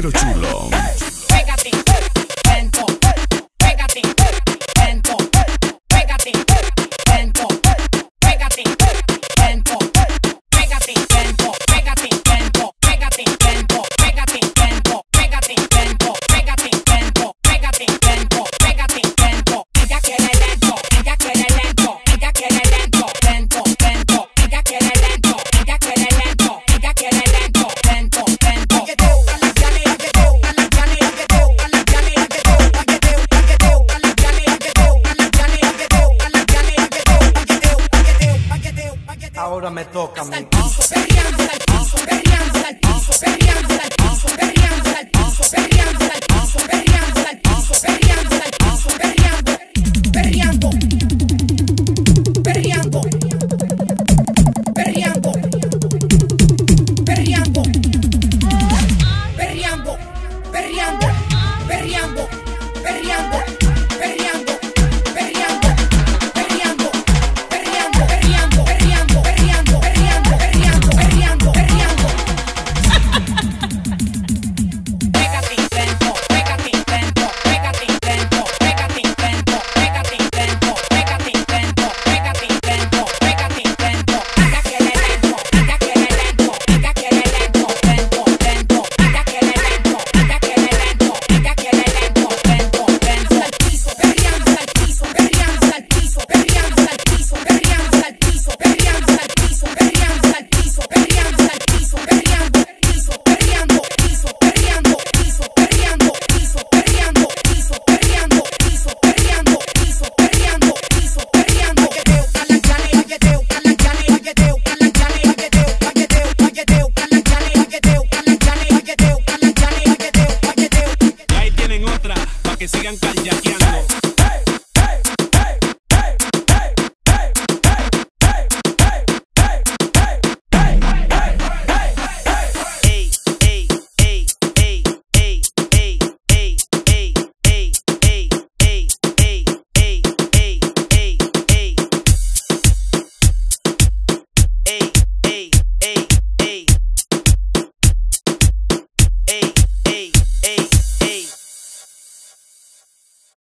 Romero Chulo. Ahora me toca a mí. Perreando que sigan kayakeando.